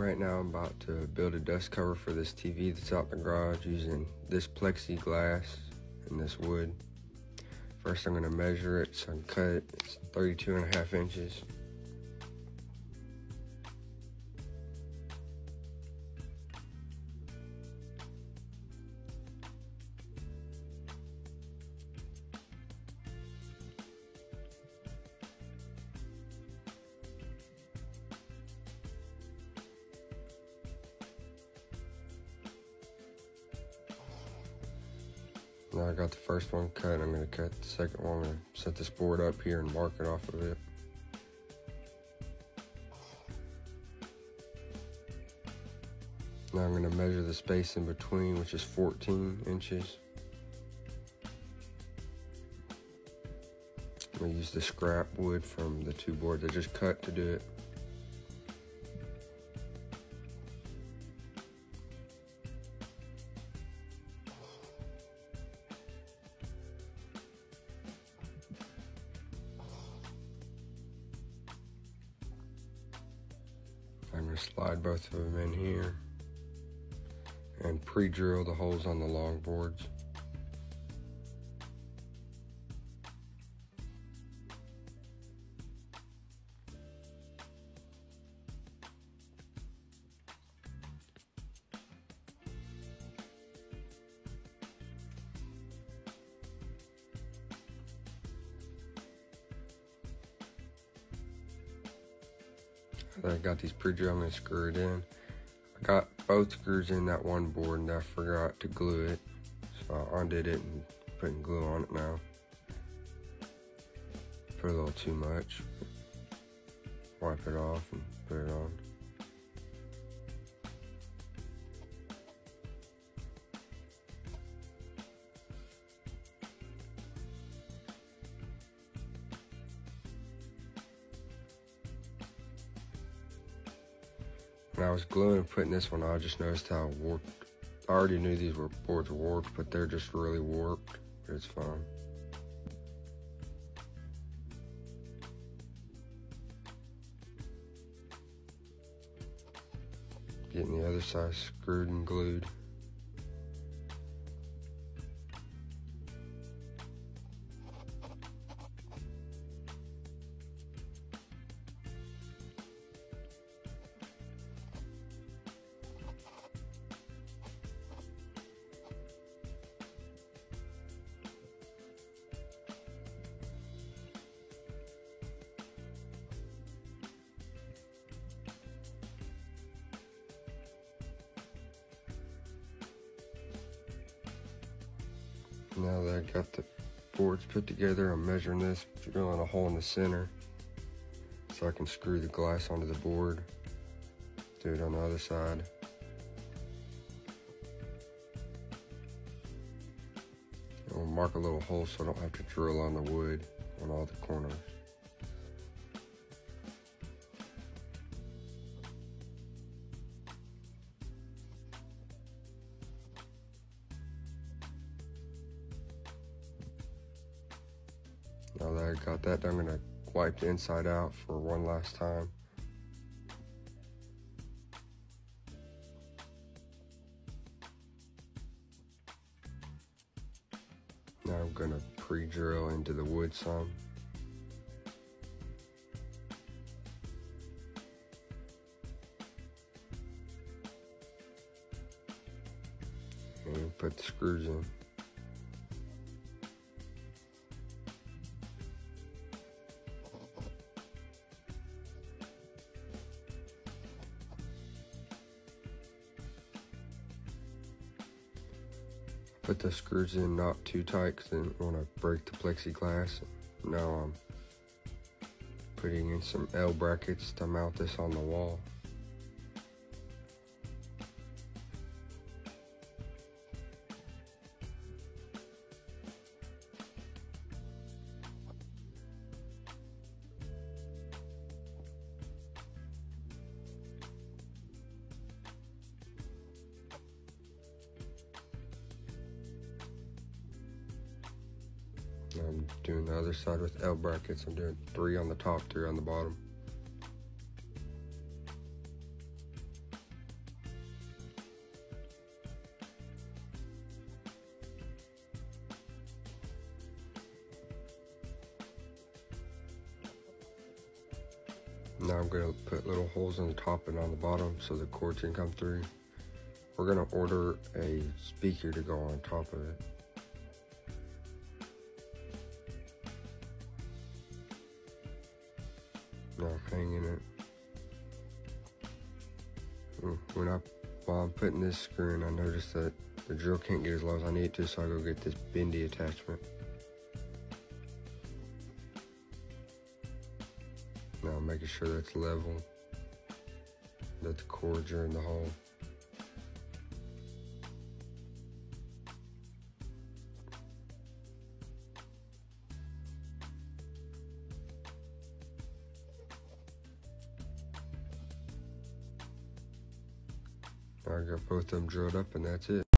Right now I'm about to build a dust cover for this TV that's out in the garage using this plexiglass and this wood. First I'm going to measure it so I can cut it. It's 32 and a half inches. Now I got the first one cut. I'm going to cut the second one. To set this board up here and mark it off of it. Now I'm going to measure the space in between, which is 14 inches. I'm going to use the scrap wood from the two boards I just cut to do it. Slide both of them in here and pre-drill the holes on the long boards. I got these pre-drill, I'm gonna screw it in. I got both screws in that one board and I forgot to glue it. So I undid it and putting glue on it now. Put a little too much. Wipe it off and put it on. When I was gluing and putting this one on, I just noticed how warped. I already knew these were boards warped, but they're just really warped. But it's fine. Getting the other side screwed and glued. Now that I got the boards put together, I'm measuring this, drilling a hole in the center so I can screw the glass onto the board. Do it on the other side. And we'll mark a little hole so I don't have to drill on the wood on all the corners. Now that I got that, I'm gonna wipe the inside out for one last time. Now I'm gonna pre-drill into the wood some. And put the screws in. Put the screws in not too tight because I didn't want to break the plexiglass. Now I'm putting in some L brackets to mount this on the wall. I'm doing the other side with L brackets. I'm doing three on the top, three on the bottom. Now I'm going to put little holes on the top and on the bottom so the cords can come through. We're going to order a speaker to go on top of it. Now hanging it. Hmm, when I, while I'm putting this screw in, I noticed that the drill can't get as low as I need to, so I go get this bendy attachment. Now I'm making sure that's level, that the cords are in the hole. I got both of them drilled up and that's it.